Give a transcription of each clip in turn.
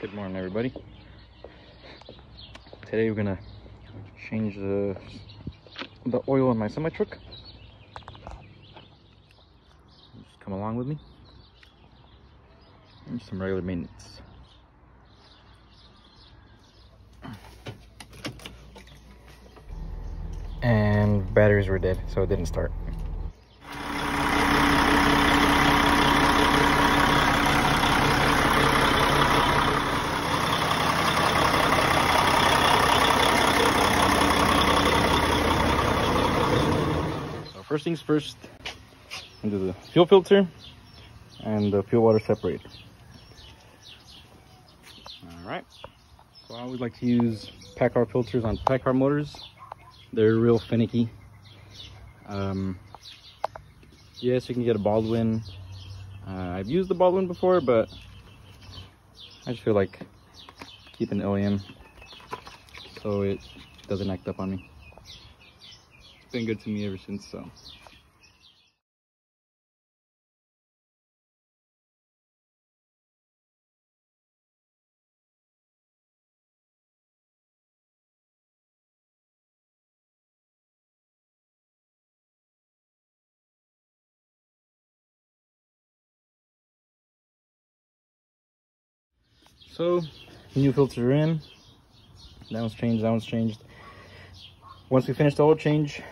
Good morning, everybody. Today we're gonna change the the oil in my semi truck. Just come along with me. And some regular maintenance. And batteries were dead, so it didn't start. So first things first, into the fuel filter and the fuel water separator. All right. So I always like to use PACCAR filters on PACCAR motors. They're real finicky. Um, yes, you can get a Baldwin. Uh, I've used the Baldwin before, but I just feel like keeping OEM so it doesn't act up on me. Been good to me ever since, so. So, new filter in. That one's changed, that one's changed. Once we finish the oil change,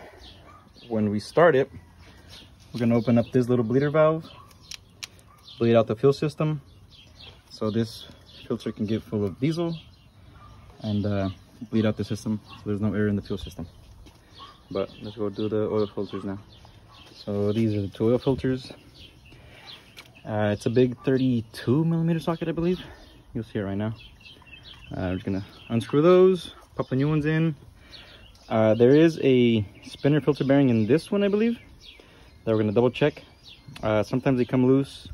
when we start it, we're gonna open up this little bleeder valve, bleed out the fuel system. So this filter can get full of diesel and uh, bleed out the system so there's no air in the fuel system. But let's go do the oil filters now. So these are the two oil filters. Uh, it's a big 32 millimeter socket, I believe. You'll see it right now. Uh, I'm just gonna unscrew those, pop the new ones in. Uh, there is a spinner filter bearing in this one, I believe, that we're gonna double check. Uh, sometimes they come loose.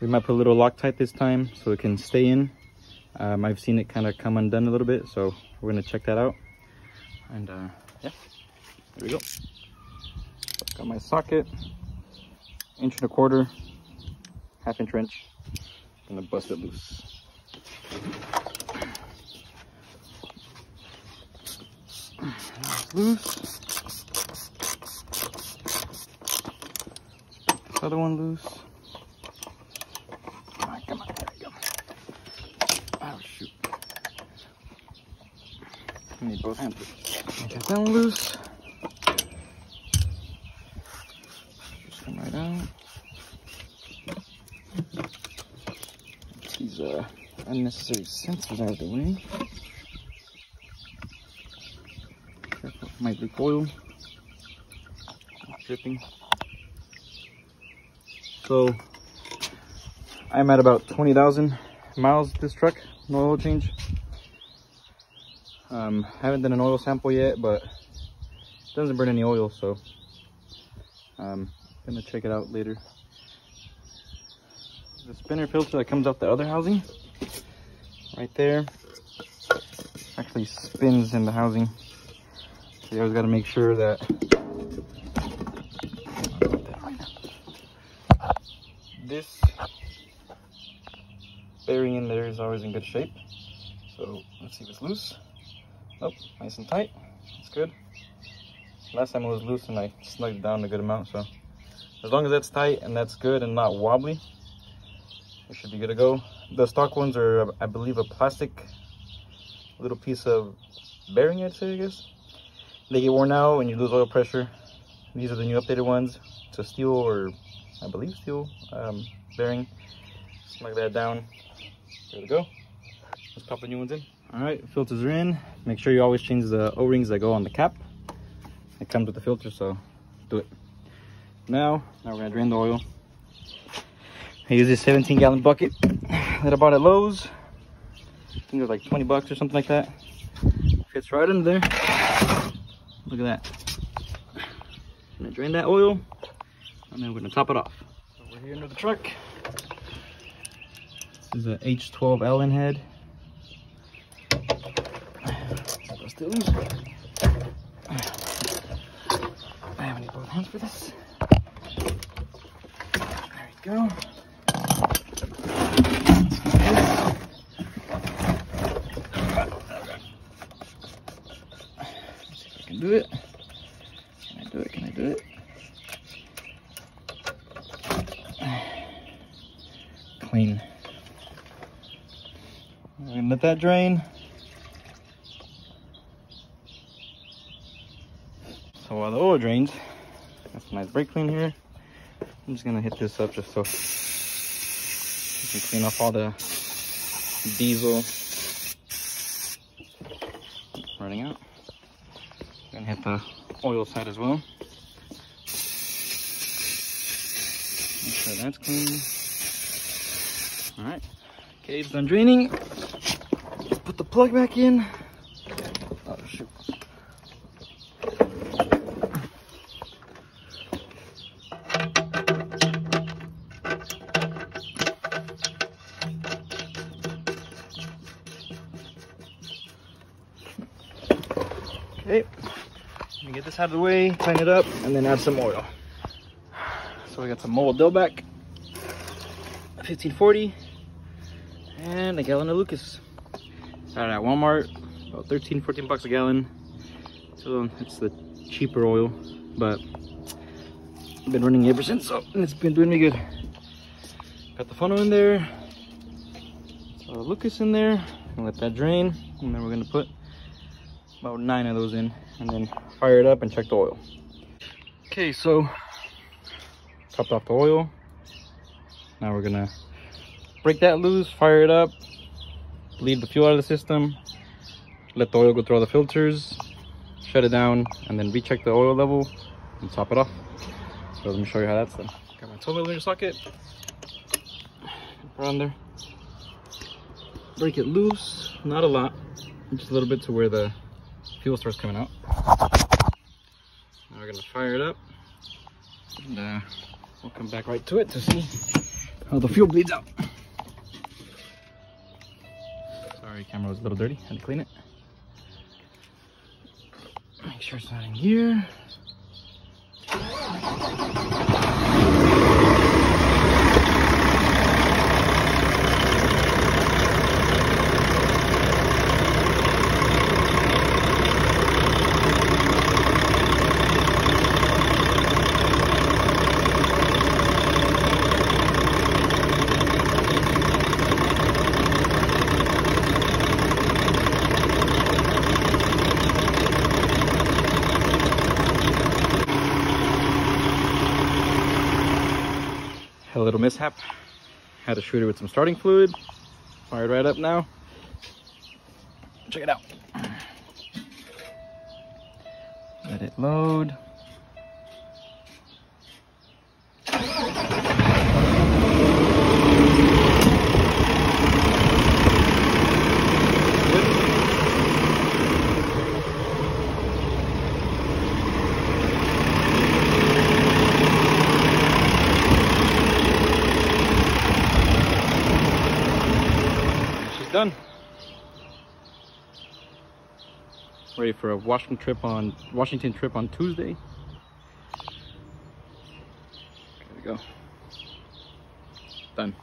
We might put a little Loctite this time so it can stay in. Um, I've seen it kind of come undone a little bit, so we're gonna check that out. And uh, yeah, there we go. Got my socket, inch and a quarter, half inch wrench. Gonna bust it loose. Loose. This other one loose. Come on, come on, there we go. Oh shoot. I need both hands. Get that one loose. Right. These uh, unnecessary sensors out of the way. Might leak oil. Dripping. So, I'm at about 20,000 miles this truck, no oil change. Um, haven't done an oil sample yet, but it doesn't burn any oil, so I'm gonna check it out later. The spinner filter that comes out the other housing, right there, actually spins in the housing. So you always gotta make sure that this bearing in there is always in good shape. So let's see if it's loose. Oh, nice and tight. That's good. Last time it was loose and I snugged it down a good amount. So as long as that's tight and that's good and not wobbly, it should be good to go. The stock ones are, I believe, a plastic little piece of bearing, I'd say, I guess. They get worn out and you lose oil pressure. These are the new updated ones. It's a steel or I believe steel um, bearing. Snug that down. There we go. Let's pop the new ones in. All right, filters are in. Make sure you always change the O-rings that go on the cap. It comes with the filter, so do it. Now, now we're gonna drain the oil. I use this 17 gallon bucket that I bought at Lowe's. I think it was like 20 bucks or something like that. Fits right under there. Look at that. I'm gonna drain that oil and then we're gonna top it off. So we're here under the truck. This is a H12 Allen head. Still loose. I need both hands for this. There we go. do it? Can I do it? Can I do it? Clean. We're gonna let that drain. So while the oil drains, got some nice brake clean here. I'm just gonna hit this up just so you can clean off all the diesel running out. Gonna hit the oil side as well. Make sure that's clean. All right, cave's done draining. Let's put the plug back in. Oh shoot. Okay, let me get this out of the way, clean it up, and then add some oil. So we got some Mobil Delvac, 1540, and a gallon of Lucas. Got it at Walmart, about 13, 14 bucks a gallon. So it's the cheaper oil, but I've been running ever since, so it's been doing me good. Got the funnel in there, so Lucas in there, and let that drain, and then we're gonna put about nine of those in and then fire it up and check the oil okay so topped off the oil now we're gonna break that loose fire it up bleed the fuel out of the system let the oil go through all the filters shut it down and then recheck the oil level and top it off. So let me show you how that's done. Got my 12 millimeter socket. On there. Break it loose. Not a lot. Just a little bit to where the fuel starts coming out. Now we're gonna fire it up. And uh, we'll come back right to it to see how the fuel bleeds out. Sorry, camera was a little dirty, had to clean it. Make sure it's not in here. Had a little mishap. Had to shoot it with some starting fluid. Fired right up now. Check it out. Let it load. Done. Ready for a Washington trip on Washington trip on Tuesday. There we go. Done.